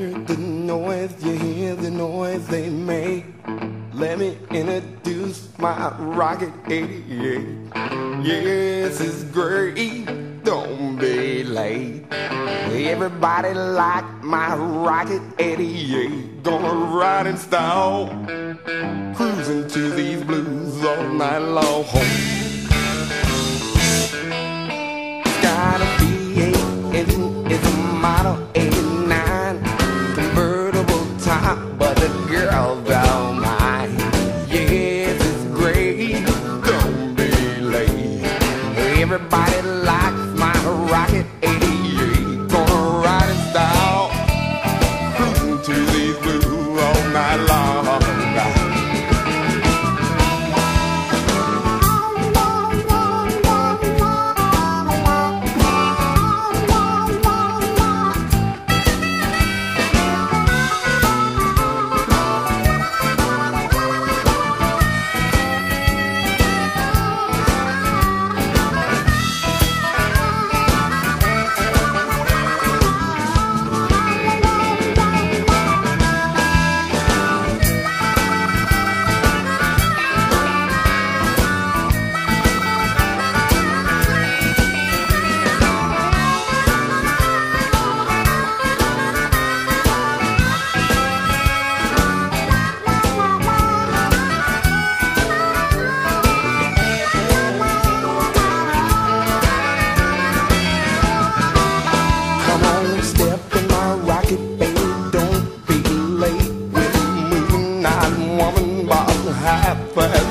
heard the noise, you hear the noise they make. Let me introduce my Rocket 88. Yes, it's great, don't be late. Everybody like my Rocket 88. Gonna ride in style, cruising to these blues all night long. Got a V8 engine, it's a Model 89 convertible top, Everybody late.